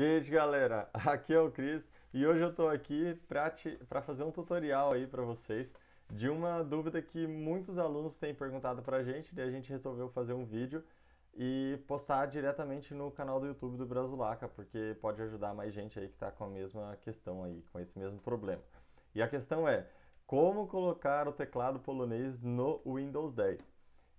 Gente, galera, aqui é o Cris e hoje eu tô aqui para fazer um tutorial aí para vocês de uma dúvida que muitos alunos têm perguntado pra gente e a gente resolveu fazer um vídeo e postar diretamente no canal do YouTube do Brasulaca, porque pode ajudar mais gente aí que está com a mesma questão aí, com esse mesmo problema. E a questão é, como colocar o teclado polonês no Windows 10?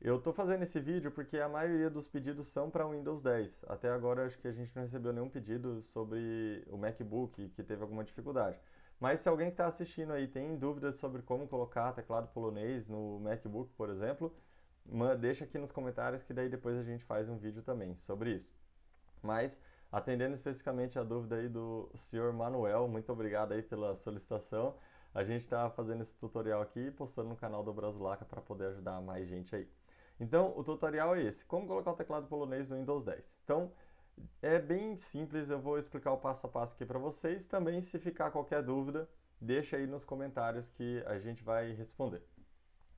Eu estou fazendo esse vídeo porque a maioria dos pedidos são para Windows 10. Até agora acho que a gente não recebeu nenhum pedido sobre o MacBook que teve alguma dificuldade. Mas se alguém que está assistindo aí tem dúvidas sobre como colocar teclado polonês no MacBook, por exemplo, deixa aqui nos comentários que daí depois a gente faz um vídeo também sobre isso. Mas atendendo especificamente a dúvida aí do senhor Manuel, muito obrigado aí pela solicitação. A gente está fazendo esse tutorial aqui e postando no canal do Brasulaca para poder ajudar mais gente aí. Então, o tutorial é esse, como colocar o teclado polonês no Windows 10. Então, é bem simples, eu vou explicar o passo a passo aqui para vocês. Também, se ficar qualquer dúvida, deixa aí nos comentários que a gente vai responder.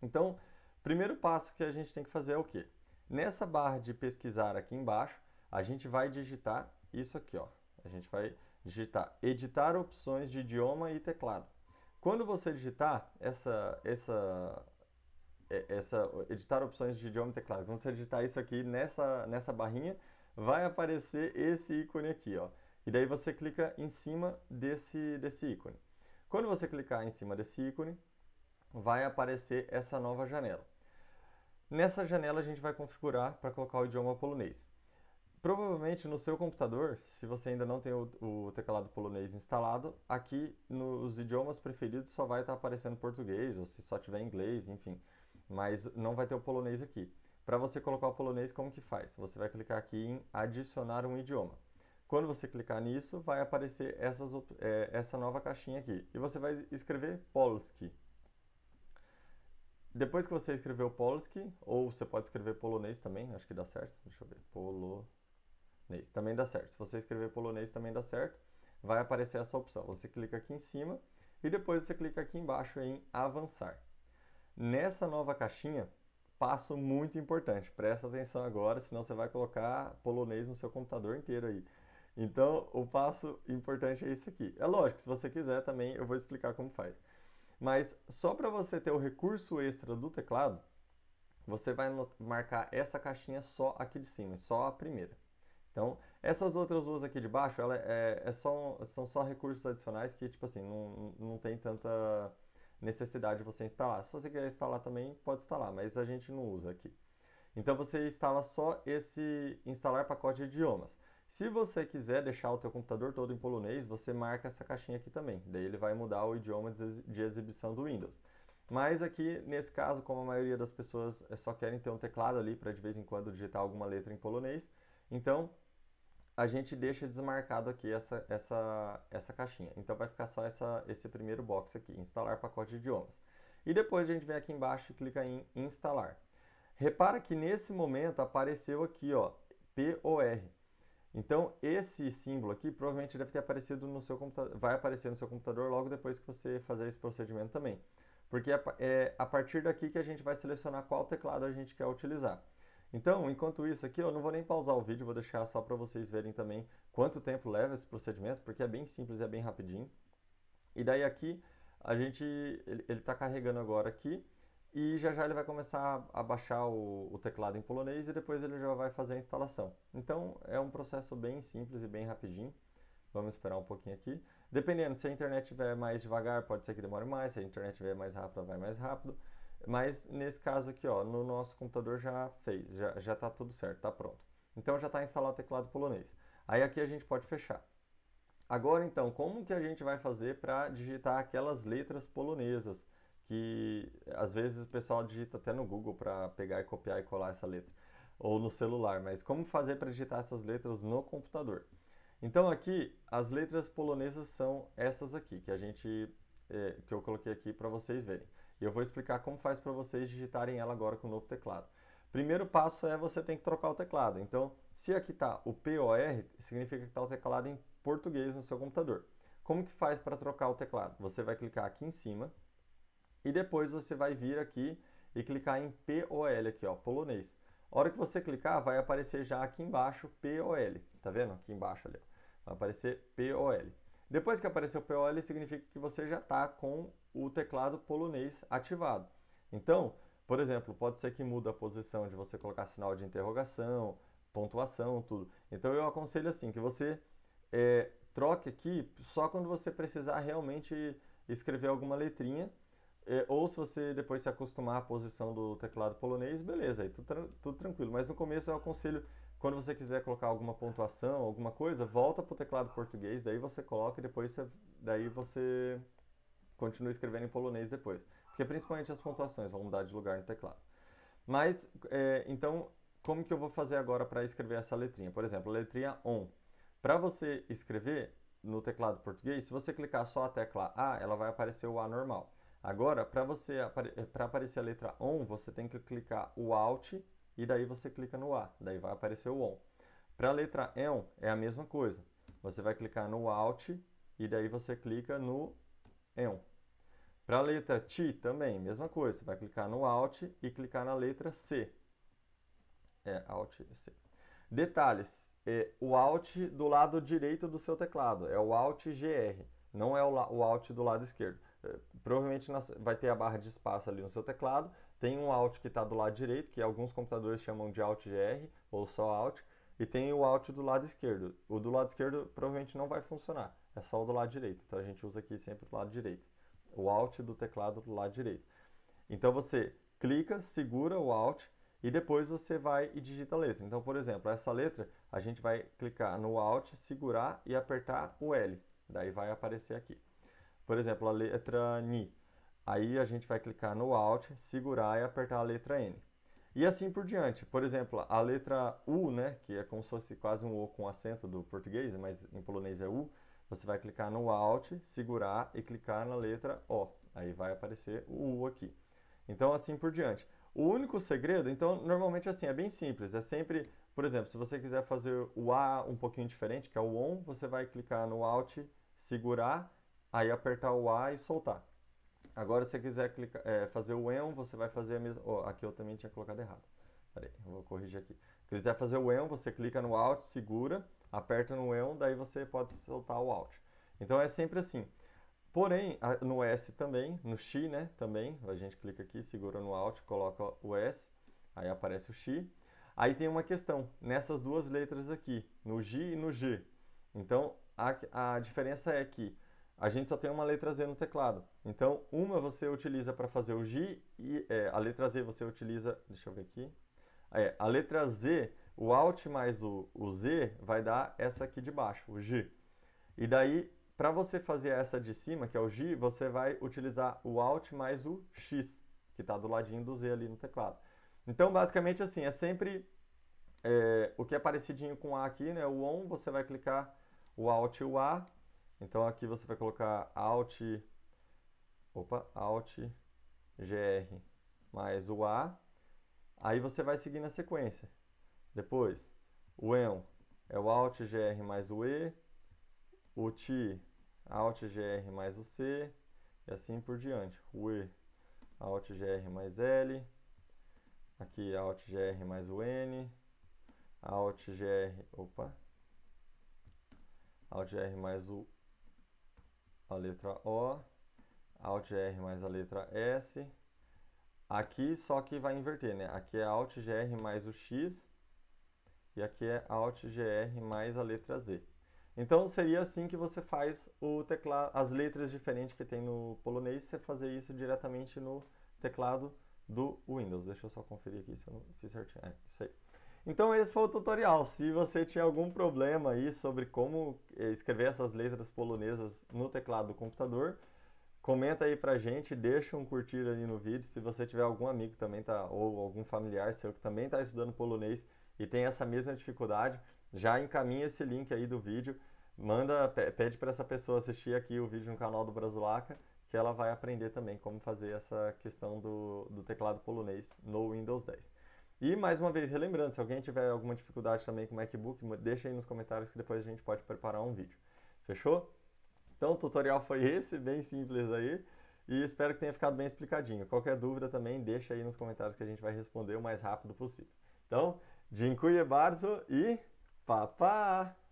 Então, primeiro passo que a gente tem que fazer é o quê? Nessa barra de pesquisar aqui embaixo, a gente vai digitar isso aqui, ó. A gente vai digitar editar opções de idioma e teclado. Quando você digitar essa, essa essa, editar opções de idioma e teclado. Quando você digitar isso aqui nessa, nessa barrinha, vai aparecer esse ícone aqui, ó. E daí você clica em cima desse, desse ícone. Quando você clicar em cima desse ícone, vai aparecer essa nova janela. Nessa janela a gente vai configurar para colocar o idioma polonês. Provavelmente no seu computador, se você ainda não tem o, o, teclado polonês instalado, aqui nos idiomas preferidos só vai estar aparecendo português, ou se só tiver inglês, enfim mas não vai ter o polonês aqui. Para você colocar o polonês, como que faz? Você vai clicar aqui em adicionar um idioma. Quando você clicar nisso, vai aparecer essas, é, essa nova caixinha aqui. E você vai escrever Polski. Depois que você escreveu Polski, ou você pode escrever polonês também, acho que dá certo. Deixa eu ver. Polonês. Também dá certo. Se você escrever polonês, também dá certo. Vai aparecer essa opção. Você clica aqui em cima e depois você clica aqui embaixo em avançar. Nessa nova caixinha, passo muito importante. Presta atenção agora, senão você vai colocar polonês no seu computador inteiro aí. Então, o passo importante é esse aqui. É lógico, se você quiser também eu vou explicar como faz. Mas só para você ter o recurso extra do teclado, você vai marcar essa caixinha só aqui de cima, só a primeira. Então, essas outras duas aqui de baixo, ela é, é só, são só recursos adicionais que, tipo assim, não, não tem tanta necessidade de você instalar. Se você quer instalar também, pode instalar, mas a gente não usa aqui. Então você instala só esse instalar pacote de idiomas. Se você quiser deixar o teu computador todo em polonês, você marca essa caixinha aqui também. Daí ele vai mudar o idioma de exibição do Windows. Mas aqui, nesse caso, como a maioria das pessoas eh, só querem ter um teclado ali para de vez em quando digitar alguma letra em polonês, então a gente deixa desmarcado aqui essa, essa, essa caixinha. Então vai ficar só essa, esse primeiro box aqui, instalar pacote de idiomas. E depois a gente vem aqui embaixo e clica em instalar. Repara que nesse momento apareceu aqui, ó, POR. Então esse símbolo aqui provavelmente deve ter aparecido no seu computador, vai aparecer no seu computador logo depois que você fazer esse procedimento também. Porque é, é a partir daqui que a gente vai selecionar qual teclado a gente quer utilizar. Então, enquanto isso aqui, eu não vou nem pausar o vídeo, vou deixar só para vocês verem também quanto tempo leva esse procedimento, porque é bem simples e é bem rapidinho. E daí aqui, a gente, ele está carregando agora aqui, e já já ele vai começar a baixar o, o, teclado em polonês e depois ele já vai fazer a instalação. Então, é um processo bem simples e bem rapidinho. Vamos esperar um pouquinho aqui. Dependendo, se a internet estiver mais devagar, pode ser que demore mais. Se a internet estiver mais rápida, vai mais rápido. Mas nesse caso aqui, ó, no nosso computador já fez, já, já tá tudo certo, tá pronto. Então já está instalado o teclado polonês. Aí aqui a gente pode fechar. Agora então, como que a gente vai fazer para digitar aquelas letras polonesas? Que às vezes o pessoal digita até no Google para pegar e copiar e colar essa letra. Ou no celular, mas como fazer para digitar essas letras no computador? Então aqui, as letras polonesas são essas aqui, que a gente, é, que eu coloquei aqui para vocês verem. E eu vou explicar como faz para vocês digitarem ela agora com o novo teclado. Primeiro passo é você tem que trocar o teclado. Então, se aqui está o POR, significa que está o teclado em português no seu computador. Como que faz para trocar o teclado? Você vai clicar aqui em cima e depois você vai vir aqui e clicar em POL aqui, ó, polonês. A hora que você clicar, vai aparecer já aqui embaixo POL, tá vendo? Aqui embaixo ali, ó. vai aparecer POL. Depois que apareceu POL, significa que você já está com o teclado polonês ativado. Então, por exemplo, pode ser que muda a posição de você colocar sinal de interrogação, pontuação, tudo. Então eu aconselho assim, que você é, troque aqui só quando você precisar realmente escrever alguma letrinha, é, ou se você depois se acostumar à posição do teclado polonês, beleza, aí tudo, tudo tranquilo. Mas no começo eu aconselho, quando você quiser colocar alguma pontuação, alguma coisa, volta para o teclado português, daí você coloca e depois você, daí você continua escrevendo em polonês depois. Porque principalmente as pontuações vão mudar de lugar no teclado. Mas, é, então, como que eu vou fazer agora para escrever essa letrinha? Por exemplo, letrinha ON. Para você escrever no teclado português, se você clicar só a tecla A, ela vai aparecer o A normal. Agora, para você para aparecer a letra ON, você tem que clicar o Alt e daí você clica no A, daí vai aparecer o ON. Para a letra EN é a mesma coisa. Você vai clicar no Alt e daí você clica no EN. Para a letra T também, mesma coisa. Você vai clicar no Alt e clicar na letra C. É, Alt C. Detalhes. É, o Alt do lado direito do seu teclado. É o Alt GR. Não é o, o Alt do lado esquerdo. É, provavelmente vai ter a barra de espaço ali no seu teclado. Tem um Alt que está do lado direito, que alguns computadores chamam de Alt GR ou só Alt. E tem o Alt do lado esquerdo. O do lado esquerdo provavelmente não vai funcionar. É só o do lado direito. Então a gente usa aqui sempre do lado direito o Alt do teclado do lado direito. Então você clica, segura o Alt e depois você vai e digita a letra. Então, por exemplo, essa letra a gente vai clicar no Alt, segurar e apertar o L. Daí vai aparecer aqui. Por exemplo, a letra Ni. Aí a gente vai clicar no Alt, segurar e apertar a letra N. E assim por diante. Por exemplo, a letra U, né, que é como se fosse quase um O com acento do português, mas em polonês é U, você vai clicar no Alt, segurar e clicar na letra O. Aí vai aparecer o U aqui. Então, assim por diante. O único segredo, então, normalmente assim, é bem simples. É sempre, por exemplo, se você quiser fazer o A um pouquinho diferente, que é o ON, você vai clicar no Alt, segurar, aí apertar o A e soltar. Agora, se você quiser clicar, é, fazer o EON, você vai fazer a mesma... Oh, aqui eu também tinha colocado errado. Peraí, eu vou corrigir aqui. Se quiser fazer o EON, você clica no Alt, segura, aperta no EON, daí você pode soltar o Alt. Então é sempre assim. Porém, no S também, no X, né, também, a gente clica aqui, segura no Alt, coloca o S, aí aparece o X. Aí tem uma questão, nessas duas letras aqui, no G e no G. Então, a, a diferença é que a gente só tem uma letra Z no teclado. Então, uma você utiliza para fazer o G e é, a letra Z você utiliza, deixa eu ver aqui, é, a letra Z o Alt mais o, o Z vai dar essa aqui de baixo, o G. E daí, para você fazer essa de cima, que é o G, você vai utilizar o Alt mais o X, que está do ladinho do Z ali no teclado. Então, basicamente assim, é sempre é, o que é parecidinho com A aqui, né? O ON, você vai clicar o Alt e o A. Então, aqui você vai colocar Alt, opa, Alt, GR mais o A. Aí você vai seguir na sequência. Depois, o EN é o Alt GR mais o E, o TI, Alt GR mais o C, e assim por diante. O E, Alt GR mais L, aqui Alt GR mais o N, Alt GR, opa, Alt GR mais o, a letra O, Alt GR mais a letra S, aqui só que vai inverter, né? Aqui é Alt GR mais o X, e aqui é Alt GR mais a letra Z. Então seria assim que você faz o teclado, as letras diferentes que tem no polonês, você fazer isso diretamente no teclado do Windows. Deixa eu só conferir aqui se eu não fiz certinho. É, isso aí. Então esse foi o tutorial. Se você tinha algum problema aí sobre como eh, escrever essas letras polonesas no teclado do computador, comenta aí pra gente, deixa um curtir ali no vídeo. Se você tiver algum amigo também tá ou algum familiar seu que também está estudando polonês, e tem essa mesma dificuldade, já encaminha esse link aí do vídeo, manda, pede para essa pessoa assistir aqui o vídeo no canal do Brasulaca, que ela vai aprender também como fazer essa questão do, do teclado polonês no Windows 10. E mais uma vez, relembrando, se alguém tiver alguma dificuldade também com o MacBook, deixa aí nos comentários que depois a gente pode preparar um vídeo. Fechou? Então o tutorial foi esse, bem simples aí, e espero que tenha ficado bem explicadinho. Qualquer dúvida também, deixa aí nos comentários que a gente vai responder o mais rápido possível. Então, Dziękuję bardzo i pa pa!